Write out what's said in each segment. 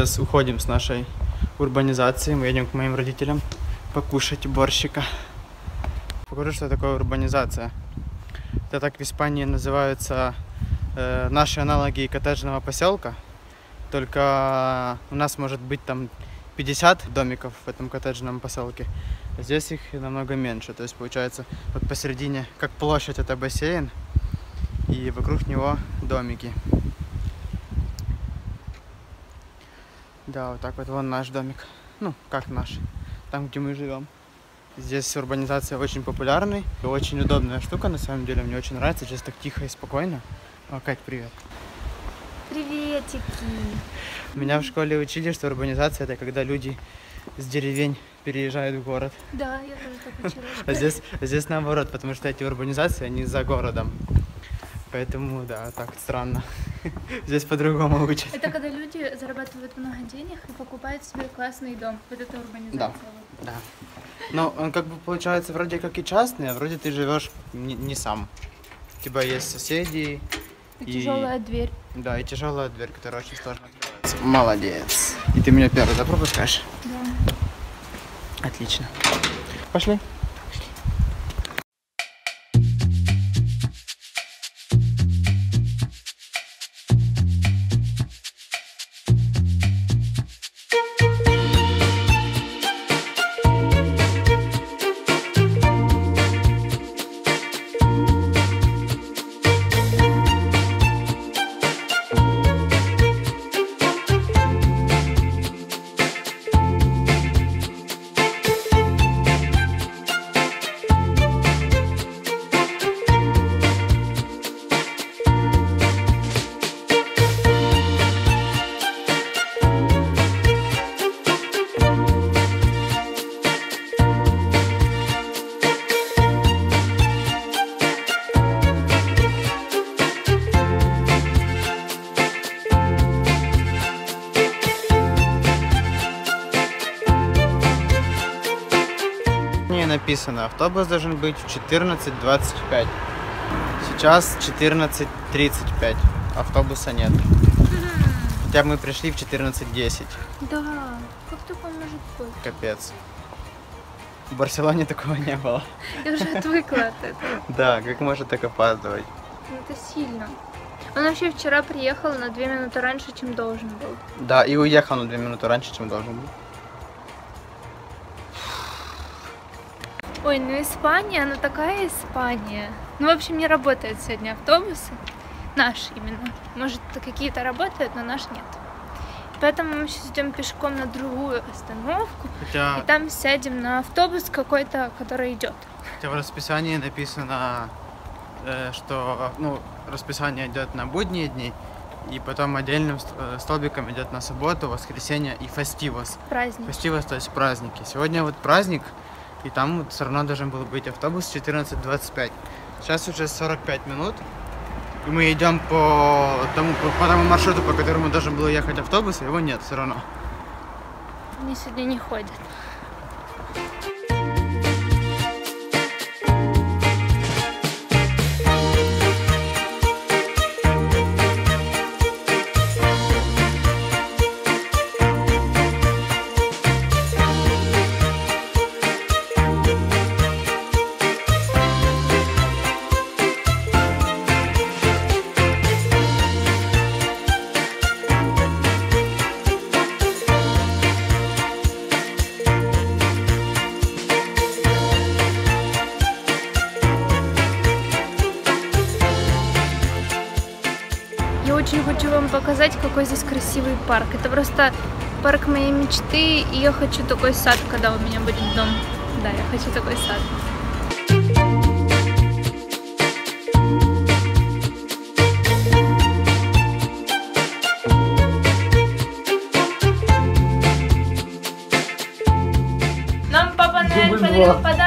сейчас уходим с нашей урбанизации. Мы едем к моим родителям покушать борщика. Покажу, что такое урбанизация. Это так в Испании называются э, наши аналоги коттеджного поселка. Только у нас может быть там 50 домиков в этом коттеджном поселке. А здесь их намного меньше. То есть получается вот посередине, как площадь, это бассейн. И вокруг него домики. Да, вот так вот вон наш домик. Ну, как наш. Там, где мы живем. Здесь урбанизация очень популярный. И очень удобная штука, на самом деле. Мне очень нравится. Здесь так тихо и спокойно. О, Кать, привет. Приветики. Меня в школе учили, что урбанизация это когда люди с деревень переезжают в город. Да, я тоже так. А здесь, а здесь наоборот, потому что эти урбанизации, они за городом. Поэтому, да, так странно. Здесь по-другому учат. Это когда люди зарабатывают много денег и покупают себе классный дом. Вот это урбанизация. вот. Да. Но он как бы получается вроде как и частный, а вроде ты живешь не, не сам. У тебя есть соседи. И тяжелая дверь. Да, и тяжелая дверь, которая очень сложно открывается. Молодец. И ты меня первый запропускаешь? Да. Отлично. Пошли. Написано, автобус должен быть в 14.25. Сейчас 14.35. Автобуса нет. Хотя мы пришли в 14.10. Да. Как такое может быть? Капец. В Барселоне такого не было. Я уже отвыкла от этого. Да, как может так опаздывать? Ну, Это сильно. Он вообще вчера приехал на две минуты раньше, чем должен был. Да, и уехал на две минуты раньше, чем должен был. Ой, ну Испания, она такая Испания. Ну, в общем, не работают сегодня автобусы. Наш именно. Может, какие-то работают, но наш нет. Поэтому мы сейчас идем пешком на другую остановку. И Хотя, там сядем на автобус какой-то, который идет. хотя в расписании написано, э, что ну, расписание идет на будние дни, и потом отдельным э, столбиком идет на субботу, воскресенье и фестивос. Праздник. Фестивос, то есть праздники. Сегодня вот праздник, и там вот все равно должен был быть автобус 14.25. Сейчас уже 45 минут, и мы идем по тому, по, по тому маршруту, по которому должен был ехать автобус, а его нет все равно. Они сегодня не ходят. Показать, какой здесь красивый парк. Это просто парк моей мечты, и я хочу такой сад, когда у меня будет дом. Да, я хочу такой сад. Нам папа Ноэль подарил подарочки.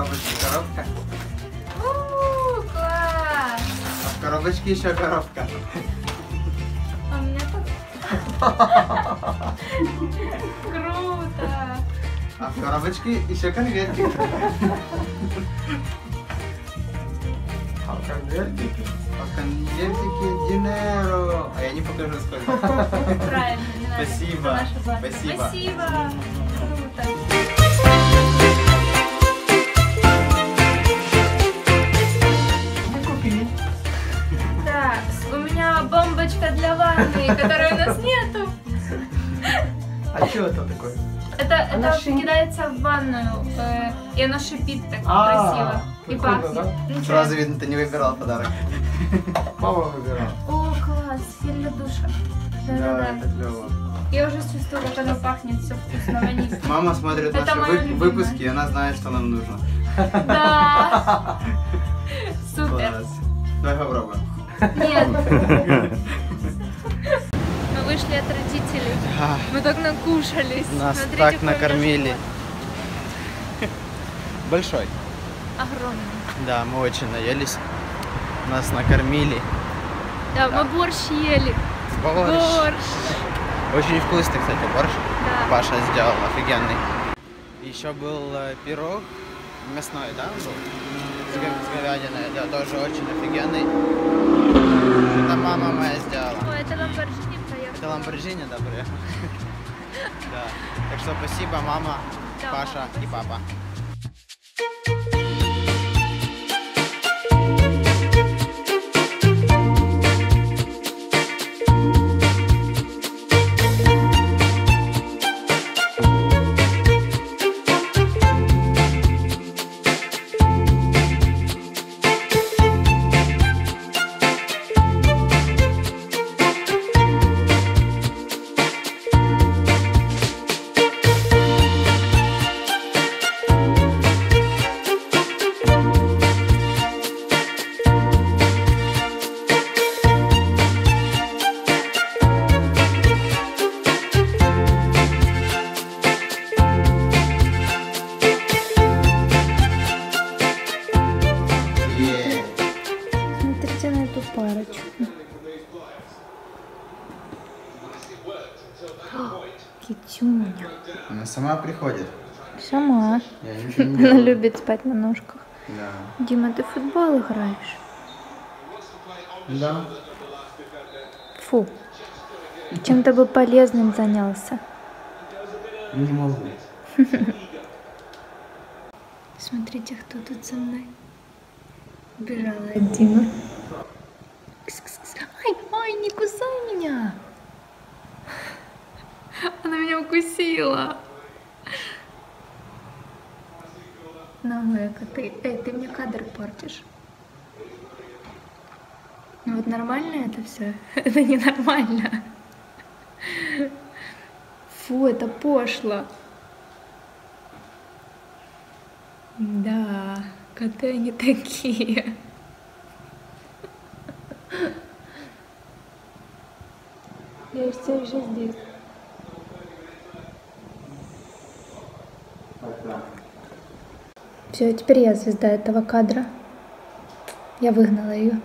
Коробочка, коробка. У, класс! А в коробочке еще коробка. А у меня так... Круто! А в коробочке еще конвертик. А конвертики? А в конвертике Динеро. А я не покажу сколько. Правильно, не надо. Спасибо. Спасибо. Спасибо. Так, у меня бомбочка для ванны, которой у нас нету. А что это такое? Это, Она это шипит? кидается в ванную, э, и оно шипит так А, красиво. И пахнет. да? Ну, Сразу видно, ты не выбирал подарок. Мама выбирала. О, класс, гель для душа. Да-да-да. это клево. Я уже чувствую, как оно пахнет, все вкусно, ванильно. Мама смотрит Это наши моё вы- любимое. выпуски, и она знает, что нам нужно. Да. Супер. Класс. Давай попробуем. Нет. Мы вышли от родителей. А, Мы так накушались. Нас Смотрите, так накормили. Большой. Огромный. Да, мы очень наелись. Нас накормили. Да, мы борщ ели. Борщ. Борщ. Очень вкусный, кстати, борщ. Да. Паша сделал офигенный. Еще был э, пирог мясной, да, был? С говядиной, да, тоже очень офигенный. Это мама моя сделала. Ой, это Ламборджини проехал. Это Ламборджини, да, приехал? Да. Так что спасибо, мама, Паша и папа. Китюня. Она сама приходит. Сама. Она любит спать на ножках. Да. Дима, ты в футбол играешь? Да. Фу. Чем-то бы полезным занялся. Не могу. Смотрите, кто тут со мной. Убежала от Димы. Ай, ай, не кусай меня. Она меня укусила. Новые коты. Эй, ты мне кадр портишь. Ну вот нормально это все? Это ненормально. Фу, это пошло. Да, коты они такие. Я все еще здесь. Все, теперь я звезда этого кадра. Я выгнала ее.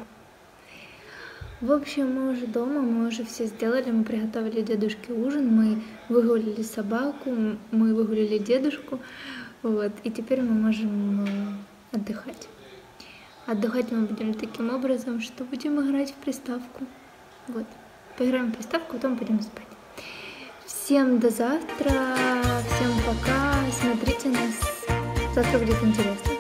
В общем, мы уже дома, мы уже все сделали, мы приготовили дедушке ужин, мы выгулили собаку, мы выгулили дедушку, вот, и теперь мы можем э, отдыхать. Отдыхать мы будем таким образом, что будем играть в приставку. Вот, поиграем в приставку, потом будем спать. Всем до завтра, всем пока, смотрите нас, завтра будет интересно.